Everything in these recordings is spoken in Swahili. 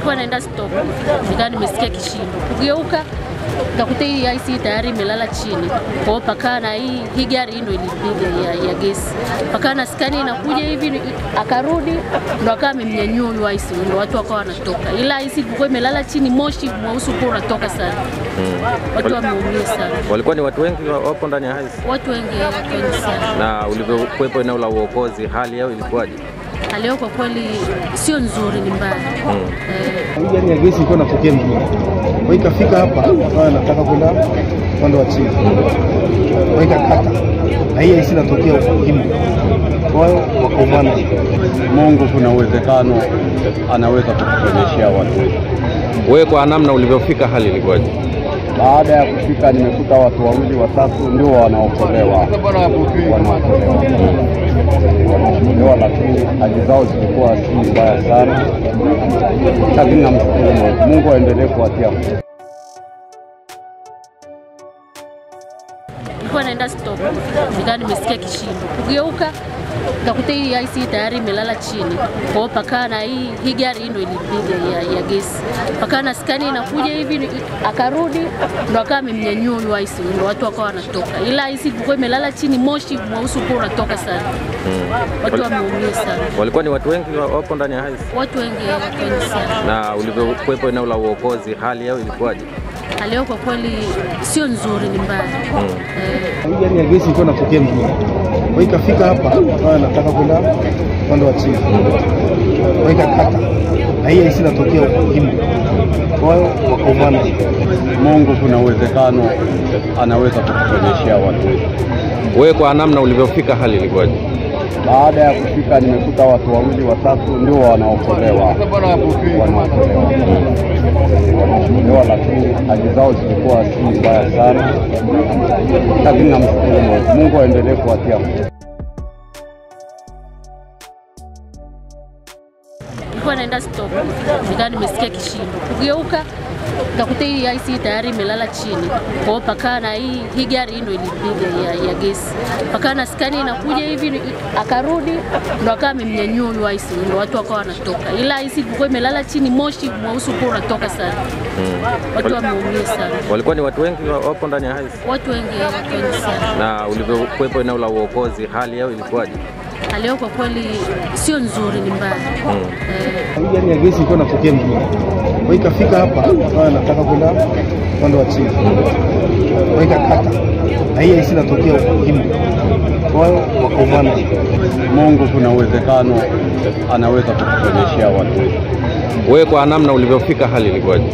nilikuwa naenda stop, nikaa nimesikia kishindo, kugeuka nikakuta hii IC tayari imelala chini. Kwa hiyo pakaa na hii hii gari hii ndo ilipiga ya, ya gesi, pakaa na skani inakuja hivi, akarudi ndo akawa amemnyanyua huyu IC, ndo watu wakawa wanatoka, ila IC ilikuwa imelala chini, moshi mweusi ulikuwa unatoka sana. Hmm. Watu wameumia sana, Walikuwa ni watu wengi wapo ndani ya haisi, watu wengi, watu wengi sana. na ulivyokuwepo eneo la uokozi, hali yao ilikuwaje? Hali yao kwa kweli sio nzuri, ni mbaya eh, Hii gari ya gesi ilikuwa inatokea mjini, kwa ikafika hapa, akawa anataka kwenda upande wa chini, kwa ikakata, na hii IC inatokea huko Kimbo, kwa hiyo wakaumana. Mungu kuna uwezekano anaweza kutuonyeshea watu wetu. Wewe kwa namna ulivyofika, hali ilikuwaje? Baada ya kufika, nimekuta watu wawili watatu ndio wanaokolewa, wanaokolewa wanaokolewa, lakini hali zao zilikuwa si mbaya sana, lakini namshukuru Mungu. Mungu aendelee kuwatia nilikuwa naenda stop, nikawa nimesikia kishindo, kugeuka kakuta hii IC tayari imelala chini. Kwa hiyo pakaa na hii hii gari hii ndo ilipiga ya, ya gesi, pakaa na skani inakuja hivi, akarudi ndo akawa amemnyanyua huyu IC, ndo watu wakawa wanatoka, ila IC ilikuwa imelala chini, moshi mweusi ulikuwa unatoka sana. Watu wameumia sana, Walikuwa ni watu wengi wapo ndani ya IC? watu wengi, watu wengi sana. na ulivyokuwepo eneo la uokozi, hali yao ilikuwaje? Hali yao kwa kweli sio nzuri, ni mbaya. Eh, Hii gari ya gesi ilikuwa inapokea mvua, kwa ikafika hapa, akawa anataka kwenda upande wa chini, kwa ikakata, na hii aisi inatokea hivi Kimbo, kwa hiyo wakaumana. Mungu kuna uwezekano anaweza kutuonyeshea watu. Wetu. Wewe kwa namna ulivyofika, hali ilikuwaje? Baada ya kufika, nimekuta watu wawili watatu ndio wanaokolewa, wanaokolewa wanaokolewa, lakini hali zao zilikuwa si mbaya sana, lakini namshukuru Mungu. Mungu aendelee kuwatia nilikuwa naenda stop, nikaa nimesikia kishindo, kugeuka nikakuta hii IC tayari imelala chini. Kwa hiyo pakaa na hii hii gari hii ndo ilipiga ya, ya gesi, pakaa na skani inakuja hivi, akarudi ndo akawa amemnyanyua huyu IC, ndo watu wakawa wanatoka, ila IC ilikuwa imelala chini, moshi mweusi ulikuwa unatoka sana. Hmm. Watu wameumia sana, Walikuwa ni watu wengi wapo ndani ya haisi, watu wengi, watu wengi sana. na ulivyokuwepo eneo la uokozi, hali yao ilikuwaje? Hali yao kwa kweli sio nzuri, ni mbaya Hii gari ya gesi ilikuwa inatokea mjini, kwa ikafika hapa, akawa anataka kwenda upande wa chini, kwa ikakata, na hii aisi inatokea huko Kimbo, kwa hiyo wakaumana. Mungu kuna uwezekano anaweza kutuonyeshea watu wetu. Wewe kwa namna ulivyofika, hali ilikuwaje?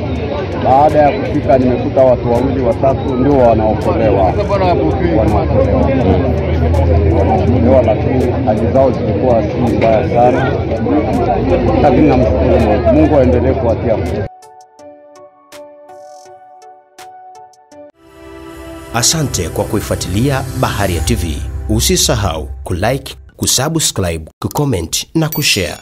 Baada ya kufika, nimekuta watu wawili watatu ndio wanaokolewa, wanaokolewa wanaokolewa, lakini hali zao zilikuwa si mbaya sana, lakini namshukuru Mungu. Mungu aendelee kuwatia Asante kwa kuifuatilia Baharia TV. Usisahau kulike, kusubscribe, kucomment na kushare.